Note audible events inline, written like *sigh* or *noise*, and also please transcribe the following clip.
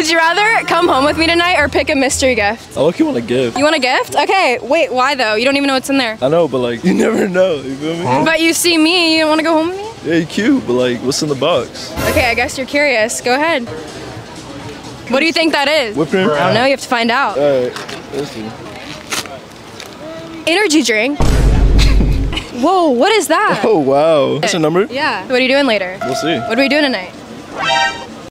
Would you rather come home with me tonight or pick a mystery gift? I look you want a gift. You want a gift? Okay, wait, why though? You don't even know what's in there. I know, but like, *laughs* you never know. You feel me? But you see me, you don't want to go home with me? Yeah, you cute, but like, what's in the box? Okay, I guess you're curious. Go ahead. What do you think that is? Whipped? I don't know, you have to find out. Alright, let's see. Energy drink. *laughs* Whoa, what is that? Oh wow. That's a number? Yeah. What are you doing later? We'll see. What are we doing tonight?